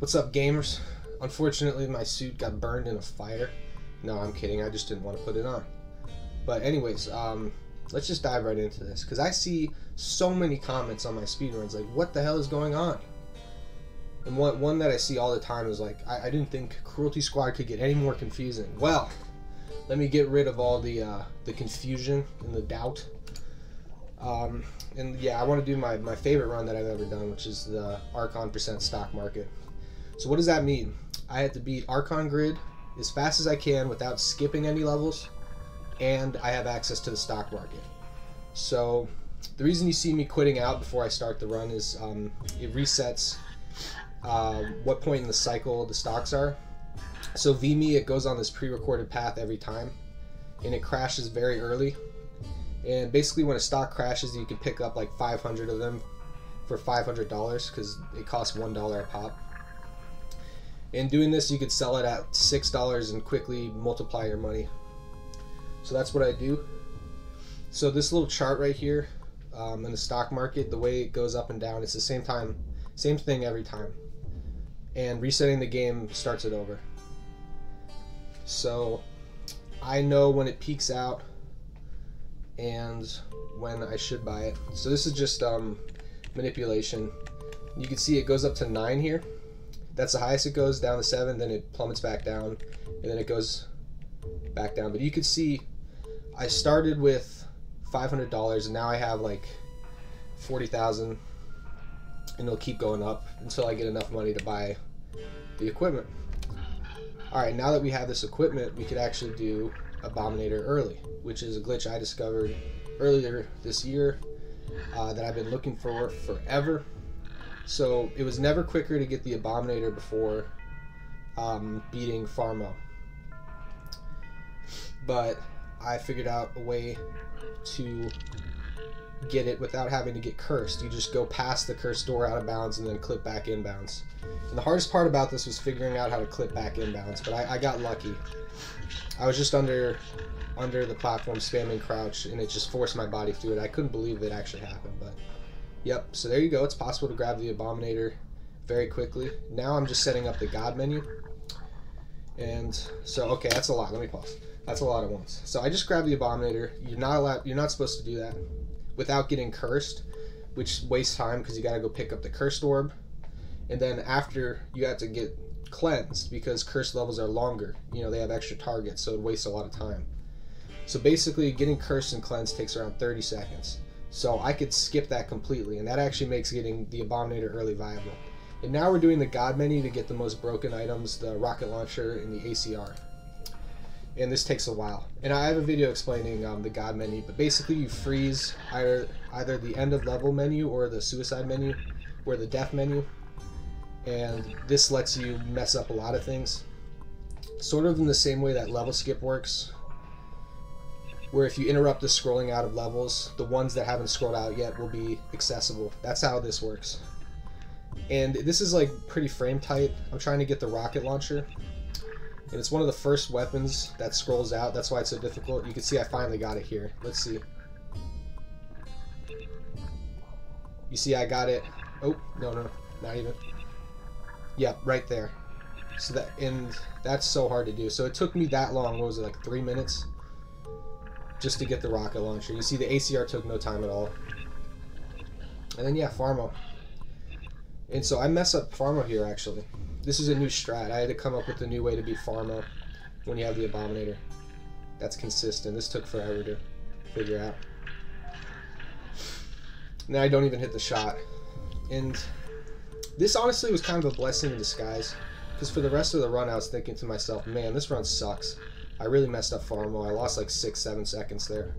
What's up, gamers? Unfortunately, my suit got burned in a fire. No, I'm kidding. I just didn't want to put it on. But anyways, um, let's just dive right into this because I see so many comments on my speedruns like, "What the hell is going on?" And one one that I see all the time is like, "I, I didn't think Cruelty Squad could get any more confusing." Well, let me get rid of all the uh, the confusion and the doubt. Um, and yeah, I want to do my, my favorite run that I've ever done, which is the Archon percent stock market. So what does that mean? I have to beat Archon grid as fast as I can without skipping any levels, and I have access to the stock market. So the reason you see me quitting out before I start the run is um, it resets uh, what point in the cycle the stocks are. So VME, it goes on this pre-recorded path every time, and it crashes very early and basically, when a stock crashes, you can pick up like 500 of them for $500 because it costs $1 a pop. In doing this, you could sell it at $6 and quickly multiply your money. So that's what I do. So this little chart right here um, in the stock market, the way it goes up and down, it's the same time, same thing every time. And resetting the game starts it over. So I know when it peaks out and when I should buy it. So this is just um, manipulation. You can see it goes up to 9 here. That's the highest it goes, down to 7, then it plummets back down, and then it goes back down. But you can see I started with $500 and now I have like 40,000 and it'll keep going up until I get enough money to buy the equipment. Alright, now that we have this equipment, we could actually do Abominator early, which is a glitch I discovered earlier this year uh, that I've been looking for forever. So it was never quicker to get the Abominator before um, beating Pharmo. But I figured out a way to get it without having to get cursed. You just go past the cursed door out of bounds and then clip back inbounds. And the hardest part about this was figuring out how to clip back inbounds, but I, I got lucky. I was just under under the platform spamming crouch and it just forced my body through it. I couldn't believe it actually happened, but yep. So there you go. It's possible to grab the Abominator very quickly. Now I'm just setting up the God menu. And so, okay, that's a lot. Let me pause. That's a lot at once. So I just grabbed the Abominator. You're not allowed. You're not supposed to do that without getting cursed, which wastes time because you got to go pick up the cursed orb, and then after you have to get cleansed because cursed levels are longer. You know, they have extra targets, so it wastes a lot of time. So basically, getting cursed and cleansed takes around 30 seconds. So I could skip that completely, and that actually makes getting the Abominator early viable. And now we're doing the God menu to get the most broken items, the rocket launcher and the ACR. And this takes a while. And I have a video explaining um, the God menu, but basically you freeze either, either the end of level menu or the suicide menu, or the death menu, and this lets you mess up a lot of things. Sort of in the same way that level skip works, where if you interrupt the scrolling out of levels, the ones that haven't scrolled out yet will be accessible. That's how this works. And this is like pretty frame tight. I'm trying to get the rocket launcher. And it's one of the first weapons that scrolls out. That's why it's so difficult. You can see I finally got it here. Let's see. You see I got it. Oh, no, no, not even. Yeah, right there. So that and that's so hard to do. So it took me that long. What was it like three minutes? Just to get the rocket launcher. You see the ACR took no time at all. And then yeah, Pharmo. And so I mess up Pharmo here actually. This is a new strat. I had to come up with a new way to beat Pharmo when you have the Abominator. That's consistent. This took forever to figure out. Now I don't even hit the shot. And this honestly was kind of a blessing in disguise. Because for the rest of the run, I was thinking to myself, man, this run sucks. I really messed up Pharmo. I lost like six, seven seconds there.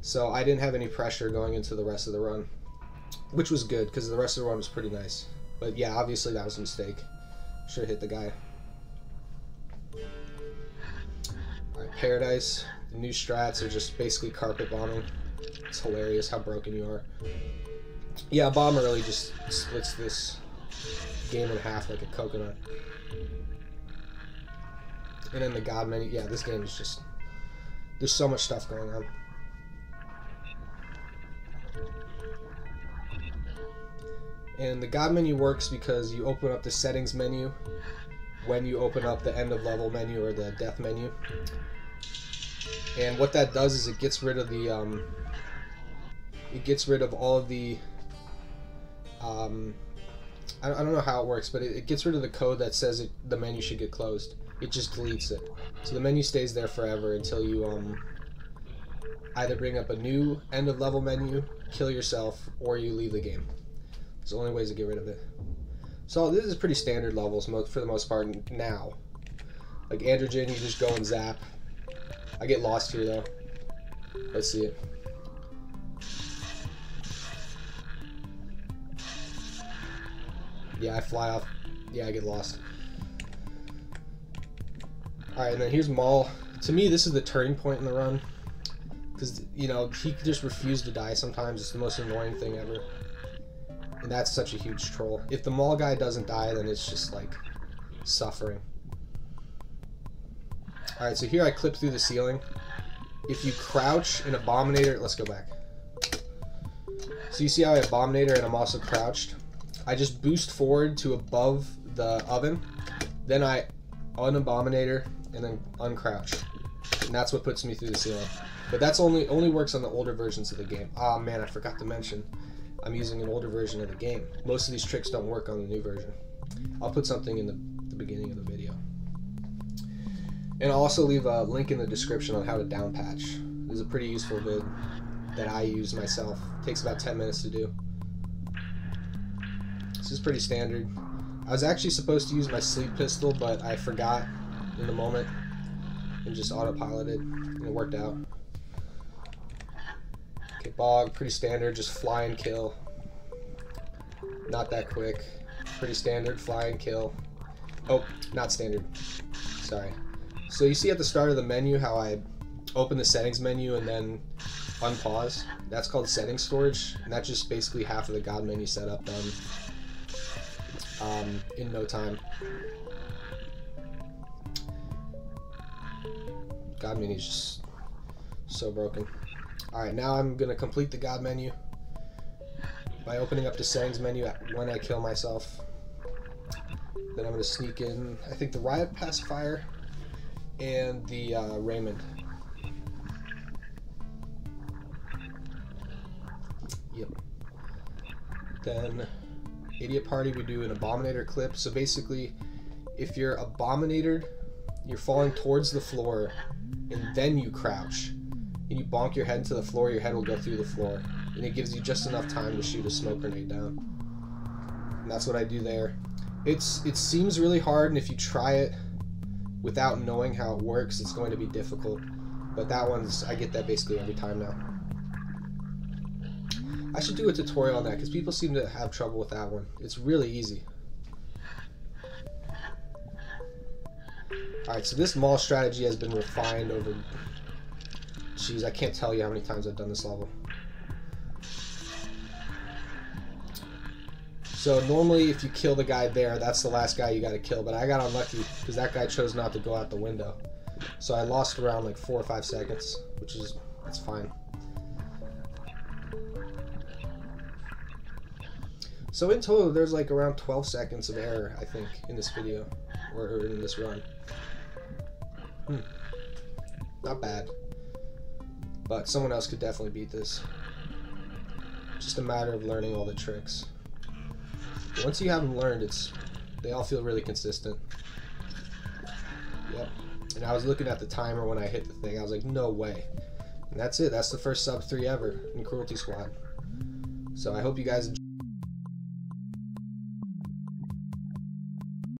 So I didn't have any pressure going into the rest of the run. Which was good, because the rest of the run was pretty nice. But yeah, obviously that was a mistake. Should have hit the guy. Paradise. The new strats are just basically carpet bombing. It's hilarious how broken you are. Yeah, a bomb early just splits this game in half like a coconut. And then the God menu, yeah, this game is just, there's so much stuff going on. And the God menu works because you open up the settings menu when you open up the end of level menu or the death menu. And what that does is it gets rid of the um, it gets rid of all of the um, I, don't know how it works, but it, it gets rid of the code that says it, the menu should get closed. It just deletes it. So the menu stays there forever until you um, either bring up a new end of level menu, kill yourself, or you leave the game. It's the only ways to get rid of it. So this is pretty standard levels for the most part now. Like androgen, you just go and zap. I get lost here though. Let's see it. Yeah, I fly off. Yeah, I get lost. Alright, and then here's Mall. To me, this is the turning point in the run. Because, you know, he just refused to die sometimes. It's the most annoying thing ever. And that's such a huge troll. If the Mall guy doesn't die, then it's just, like, suffering. Alright, so here I clip through the ceiling. If you crouch in Abominator... Let's go back. So you see how I Abominator and I'm also crouched? I just boost forward to above the oven. Then I unabominator and then uncrouch. And that's what puts me through the ceiling. But that's only only works on the older versions of the game. Ah oh, man, I forgot to mention. I'm using an older version of the game. Most of these tricks don't work on the new version. I'll put something in the, the beginning of the video. And I'll also leave a link in the description on how to down patch. This is a pretty useful vid that I use myself. It takes about 10 minutes to do. This is pretty standard. I was actually supposed to use my sleep pistol, but I forgot in the moment and just autopiloted, and it worked out. Okay, Bog, pretty standard, just fly and kill. Not that quick. Pretty standard, fly and kill. Oh, not standard. Sorry. So you see at the start of the menu how I open the settings menu and then unpause? That's called settings storage, and that's just basically half of the God menu setup done um, in no time. God is just so broken. Alright, now I'm going to complete the God menu by opening up the settings menu when I kill myself. Then I'm going to sneak in, I think, the Riot Pacifier and the uh, Raymond. Yep. Then Idiot Party, we do an Abominator clip. So basically, if you're Abominated, you're falling towards the floor, and then you crouch, and you bonk your head into the floor, your head will go through the floor. And it gives you just enough time to shoot a smoke grenade down. And that's what I do there. It's It seems really hard, and if you try it without knowing how it works, it's going to be difficult. But that one's, I get that basically every time now. I should do a tutorial on that because people seem to have trouble with that one. It's really easy. Alright, so this mall strategy has been refined over... Jeez, I can't tell you how many times I've done this level. So normally if you kill the guy there, that's the last guy you gotta kill, but I got unlucky because that guy chose not to go out the window. So I lost around like four or five seconds, which is, that's fine. So in total, there's like around 12 seconds of error, I think, in this video, or, in this run. Hmm. Not bad. But someone else could definitely beat this. Just a matter of learning all the tricks. Once you have them learned, it's they all feel really consistent. Yep. And I was looking at the timer when I hit the thing. I was like, no way. And that's it. That's the first sub 3 ever in Cruelty Squad. So I hope you guys enjoyed.